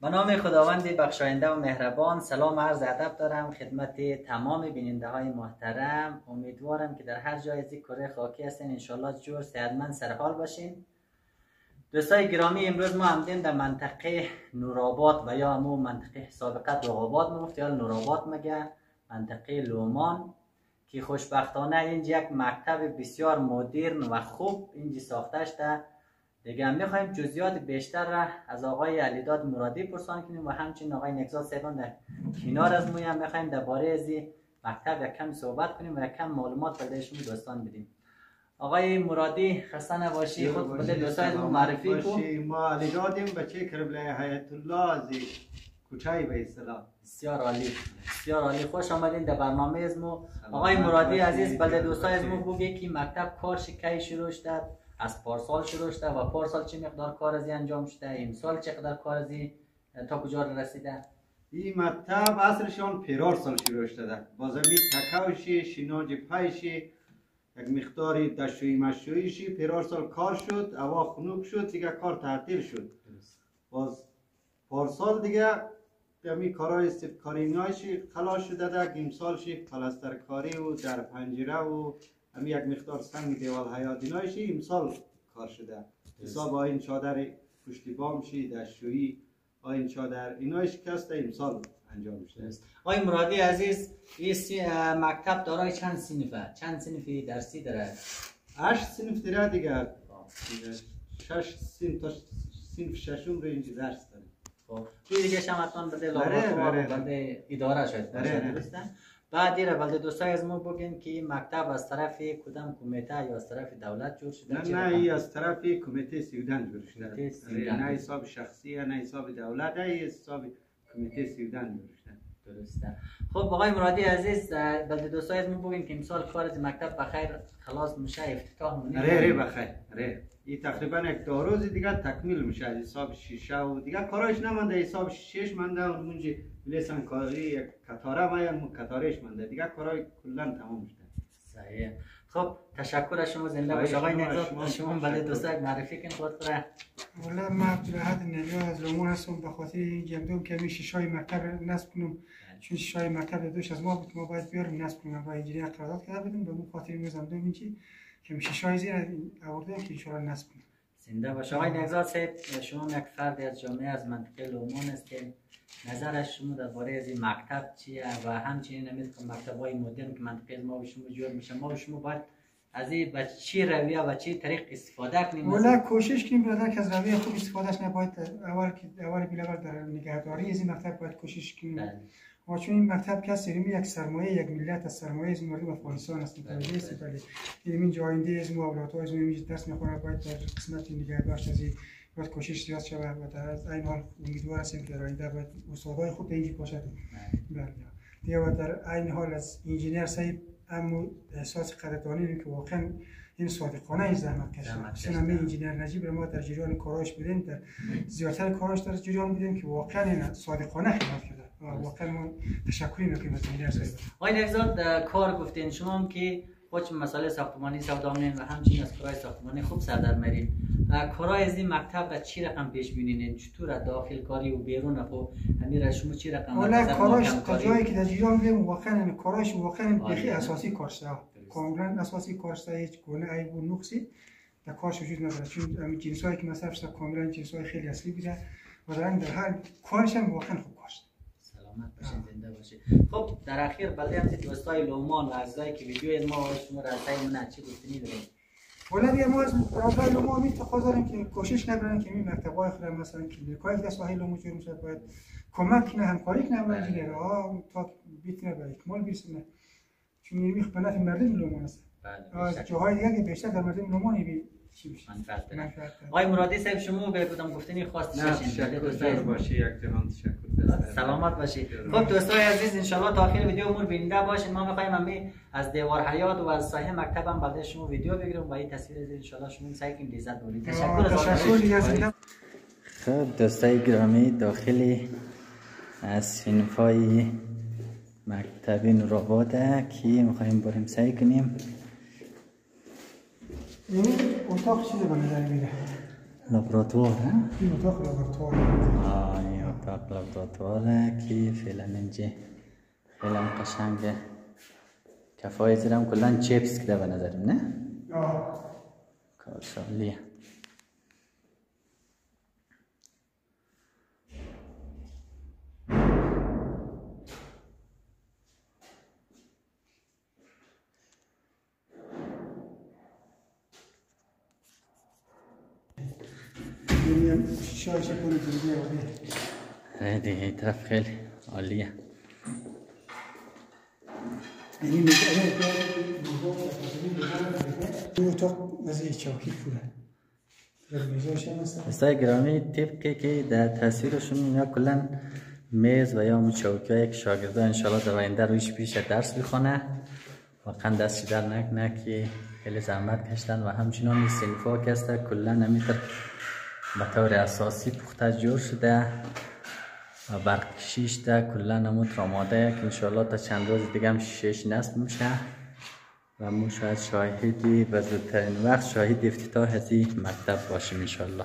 به نام خداوند بخشاینده و مهربان سلام عرض ادب دارم خدمت تمام بیننده های محترم. امیدوارم که در هر جای از کره خاکی هستین. انشالله جور صحتمند سرحال باشین. دوستای گرامی امروز ما همدین در منطقه نوراباد و یا همون منطقه سابقه دوغاباد مفت یا نوراباد مگه؟ منطقه لومان. که خوشبختانه اینجا یک مکتب بسیار مدرن و خوب اینجا ساخته شده دیگه هم می‌خوایم جزیات بیشتر را از آقای علیداد مرادی پرسان کنیم و همچنین آقای نکزاد سیبان در کنار از موی هم می‌خوایم درباره از مکتب یک کم صحبت کنیم و یک کم معلومات برای شما دوستان بدیم. آقای مرادی خسته نباشی خود بده دوستان معرفی کن. ما علیدادیم بچه کربله حیات الله از کوچه به اصطلاح. بسیار عالی بسیار عالی. خوش آمدین در برنامه از مو آقای مرادی عزیز بده دوستان از مو بگی که مکتب کارش کی شروع شد. از پارسال شروع شده و پارسال چه مقدار کار ازی انجام شده این سال چقدر کار ازی تا کجا رسیده؟ این مکتب اصلشان پیرار سال شروع شده. بازمی تکاوشی شیناج پایشی یک مقداری دشوی مشویشی پیرار سال کار شد اوا خنوک شد دیگه کار تعطیل شد. باز پارسال دیگه یعنی کارهای کاری نایشی خلاص شده ده شی پلستر کاری و در پنجره و همین یک مقدار سنگ دیوال حیات اینایشی امسال کار شده. حساب این چادر پشتی بام شی دستشویی این چادر اینای شکست امسال انجام شده است آقای مرادی عزیز این مکتب دارای چند سنفه چند سنفی درسی داره؟ هشت سنف داره دیگه. شش سنف تا سنف ششم رو اینجا درس داره. خب. توی دیگه شما بده لابراتوار بده اداره شد درسته؟ بعد دیره بلده دوستای از ما بگین که این مکتب از طرف کدام کمیته یا از طرف دولت جور شده؟ نه نه از طرف کمیته سیودن جور شده. نه حساب شخصی نه حساب دولت نه حساب کمیته سیودن جور شده. درسته. خب آقای مرادی عزیز بلده دوستای از ما بگین که امسال کار از مکتب بخیر خلاص میشه افتتاح مونی ره ره بخیر ره. این تقریبا یک دو روز دیگه تکمیل میشه از حساب شیشه و دیگه. کارایش نمانده حساب شش منده اونجا لیسن کاری یک کتاره ما کتارش منده. دیگه کارای کلا تمام شده صحیح. خب تشکر از شما زنده باش. آقای نگذار شما بله دوستا معرفی کن خود را والا ما عبدالحد نجا از لومون هستم. به خاطر این جمدوم که می شیشای مکتب نصب کنم. چون شیشای مکتب دوش از ما بود ما باید بیاریم نصب کنم و اینجوری قرارداد کرده بودیم به اون خاطر میز هم دوم اینچی که شیشای زیر آورده که ایشالا نصب کنم زنده باش. آقای نگذار شما یک فرد از جامعه از منطقه لومون است که نظرش شما درباره از این مکتب چیه و همچنین امید که مکتب های مدرن که منطقه ما و شما جور میشه ما و شما باید از این به چی رویه و چی طریق استفاده کنیم؟ ولی کوشش کنیم برادر که از رویه خوب استفادهش نباید اول که اول بیلابر در نگهداری از این مکتب باید کوشش کنیم. بله. و چون این مکتب که سریمی یک سرمایه یک ملت از سرمایه از مردم افغانستان است. متوجه است بله. این جاینده از ما اولادها از ما درس می‌خوره باید در قسمت نگهداشت از باید کوشش زیاد شود و در این حال امیدوار هستیم که در آینده باید استادای خوب اینجی باشد بله. دیگه و در این حال از انجینیر صاحب اما احساس قدردانی که واقعا این صادقانه این زحمت کشید سنمی انجینیر نجیب ما در جریان کاراش بودیم در زیادتر کاراش در جریان بودیم که واقعا این صادقانه خدمت کرده. واقعا ما تشکری می‌کنیم از انجینیر صاحب. آقای کار گفتین. شما که خود مسئله ساختمانی سودا و همچنین از کارهای ساختمانی خوب سر در میرین کارهای از این مکتب را چی رقم پیش بینین چطور داخل کاری و بیرون خب همین را شما چی رقم والا کاراش تا جایی که در جریان بودیم واقعا کاراش واقعا بیخی اساسی کارشته کاملا اساسی کارشته هیچ گونه عیب و نقصی در کارش وجود نداره. چون همین جنس هایی که مصرف شده کاملا جنس های خیلی اصلی بوده و در هر کارش هم واقعا خوب کارشته سلامت باشین زنده باشین خب در اخیر بلده هم دوستای لومان و اعضایی که ویدیو ما و شما را از من چی گفتنی داریم ولی ما از برادر لوما می داریم که کوشش نبرن که این مکتبای خود مثلا کلینیکای که ساحل لوما جور میشه باید کمک کنه همکاری کنه با انجینیر ها تا بیتونه به اکمال برسونه چون میخ به نفع مردم لوما است. بله از جاهای دیگه بیشتر در مردم لوما بی آقای مرادی صاحب شما به کدام گفتنی خواست تشکر. باشی یک جهان تشکر سلامت باشی. خب دوستای عزیز ان شاء الله تا آخر ویدیو مور بیننده باشین. ما می‌خوایم همین از دیوار حیات و از سایه مکتب هم بعد شما ویدیو بگیریم و این تصویر از ان شاء الله شما سعی کنید لذت ببرید تشکر. خب دوستای گرامی داخلی از سینفای مکتب نورآباد که می‌خوایم بریم سعی کنیم این اتاق چیه به نظر میره؟ لابراتوار این اتاق لابراتوار. آه این اتاق داتواره که فعلا اینجا فعلا قشنگه کفای زیرم کلا چیپس کده به نظرم نه؟ آه. کارشالیه می‌بینیم شیشه‌هاش کنه دیگه. آره این طرف خیلی عالیه یعنی می‌گه- این اتاق از یه چاکی هست دوستای گرامی طبقی که در تصویرشون اینا کلا میز و یا همون چوکی که شاگردا انشالله در آینده رویش پیش درس بخونه واقعا دست در نکنه که خیلی زحمت کشتن و همچنان این سنفا که هسته کلا همیتر به طور اساسی پخته جور شده و برق کشیش ده کلا همون آماده که انشالله تا چند روز دیگه هم شش نصب میشه و ما شاید شاهدی به زودترین وقت شاهد افتتاح از مکتب باشیم انشالله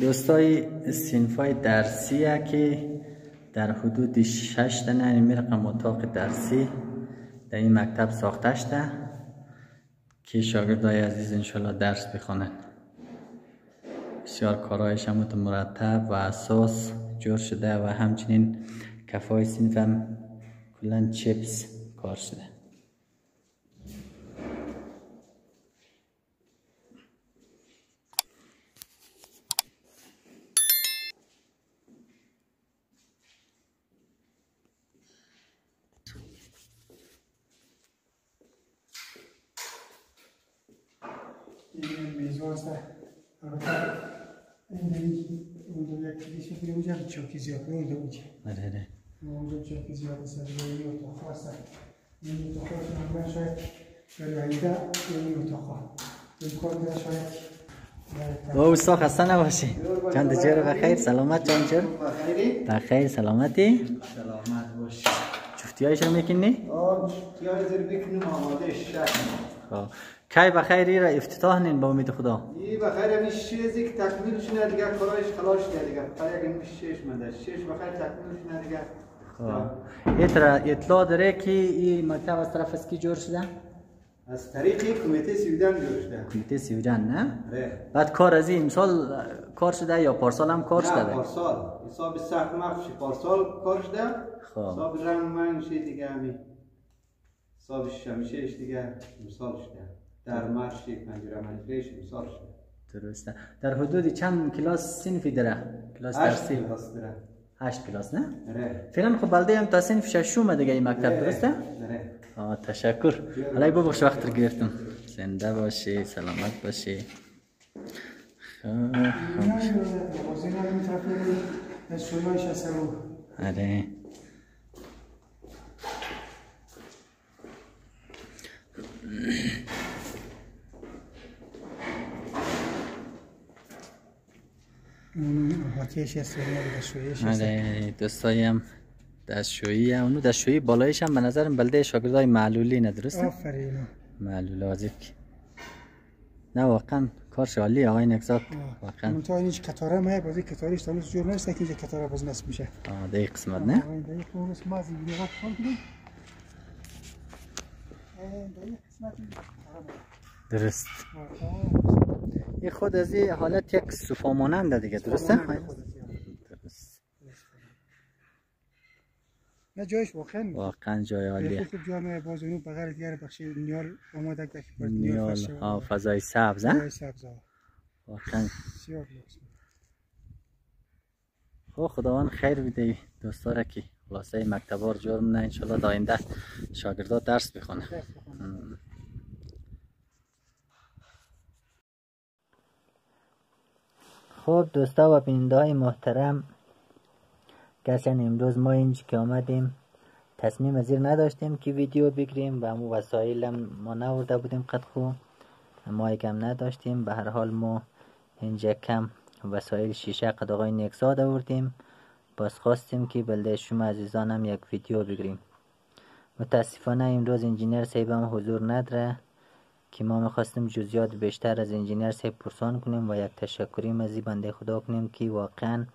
دوستای سینفای درسیه که در حدود شش تنه این رقم اتاق درسی در این مکتب ساخته شده. که شاگردای عزیز انشالله درس بخونن بسیار کارهایش هم مرتب و اساس جور شده و همچنین کفای سینف هم کلا چپس کار شده. این میزا هست البته این اون دو یک که اونجا چاکی زیاد اون دو اونجا آره آره. اونجا چاکی زیاد است این اتاق هست این اتاق هست من شاید در آینده این اتاق امکان شاید او استاد خسته نباشی. چند جور بخیر. سلامت چند جور بخیری؟ بخیر سلامتی. سلامت باش. جفتی هایش رو می‌کنی؟ آه تیار زیر بکنیم آماده شد خب. کی بخیر را افتتاح نین با امید خدا. این بخیر همیش چیزی که تکمیل شونه دیگه کارایش خلاص شده دیگه فقط یک شش مده. شش بخیر تکمیل شونه دیگه خب. اترا اطلاع داره که این مکتب از طرف از کی جور شده؟ از طریق کمیته سیودن جور شده. کمیته سیوجان نه؟ آره. بعد کار از این امسال کار شده یا پارسال هم کار نه شده؟ پارسال. حساب سخت مخشی پارسال کار شده. خب. حساب رنگ منگ شی دیگه همی حساب شمیشهش دیگه امسال شده. در مرشی پنجره منجرهش امسال شده درسته. در حدود چند کلاس سنفی داره؟ کلاس هشت درسی؟ کلاس داره هشت کلاس نه؟ آره فعلا خب بلده هم تا سنف ششم دیگه این مکتب درسته؟ آره آه تشکر. حالا ببخش وقت رو گرفتم. زنده باشی سلامت باشی. خب رو آره اون آتیش شویاش هست آره دوستایی هم دستشویی هم. اونو دستشویی بالایش هم به نظرم بلده شاگردای معلولی نه درسته؟ آفرین. معلول واجب نه واقعا کارش عالی آقای نکزاد واقعا. منتها این کتاره ما بازی کتاریش تا هنوز جور نشده که اینجا کتاره باز نصب میشه. آه ده قسمت نه؟ دقیق اون رسم از کار دقیق قسمت. ما. درست. آه، این خود از این حالت یک صفا ماننده دیگه درسته؟ درست. نه جایش واقعا واقعا جای عالیه. خوب جامعه باز اونو بغیر دیگر بخش نیال آماده که باید نیال ها فضای سبز ها؟ سبز ها واقعا. خب خداوند خیر بده دوستاره که خلاصه مکتبار جور نه انشالله دا آینده شاگردا درس بخونه درس بخونم. خب دوستا و بیننده های محترم گرچه امروز ما اینج که آمدیم تصمیم ازیر نداشتیم که ویدیو بگیریم و مو وسایل ما نورده بودیم قد خو. ما یکم نداشتیم. به هر حال ما اینجا کم وسایل شیشه قد آقای نکزاد آوردیم. باز خواستیم که بلده شما عزیزان هم یک ویدیو بگیریم. متاسفانه امروز انجینر هم حضور نداره. که ما می‌خواستیم جزیات بیشتر از انجینیر صاحب پرسان کنیم و یک تشکری از بنده خدا کنیم که واقعا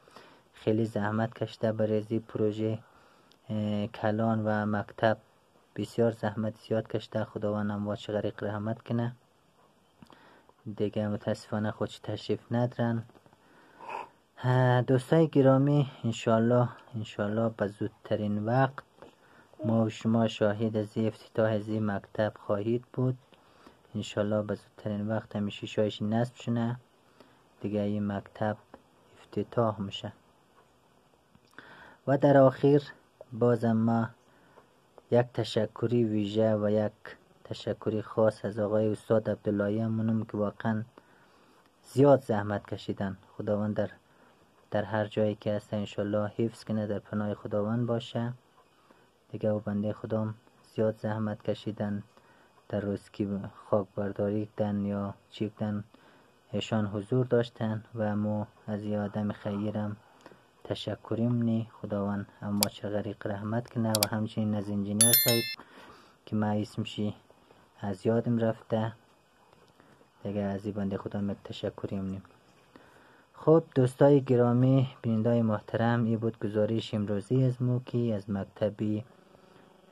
خیلی زحمت کشته برای این پروژه کلان و مکتب بسیار زحمت زیاد کشته. خداوند اموات غریق رحمت کنه. دیگه متاسفانه خودش تشریف ندارن. دوستای گرامی انشالله انشالله به زودترین وقت ما و شما شاهد از افتتاح از مکتب خواهید بود. انشالله به زودترین وقت همیشه شایش نصب شنه دیگه این مکتب افتتاح میشه. و در آخر بازم ما یک تشکری ویژه و یک تشکری خاص از آقای استاد عبداللهی همونم که واقعا زیاد زحمت کشیدن. خداوند در در هر جایی که هست انشالله حفظ کنه در پناه خداوند باشه. دیگه و بنده خدام زیاد زحمت کشیدن. در روز که خاک برداری کدن یا چی کدن ایشان حضور داشتن و مو از یه آدم خیرم تشکریم نی خداوند. اما چه غریق رحمت کنه و همچنین از انجینیر صاحب که ما اسمشی از یادم رفته. دیگه از این بنده خدا یک تشکریم نیم خب دوستای گرامی بینندای محترم این بود گزارش امروزی از موکی از مکتبی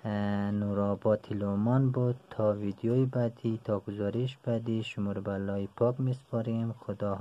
نورآباد لومان بود. تا ویدیوی بعدی تا گزارش بعدی شما رو به پاک میسپاریم. خدا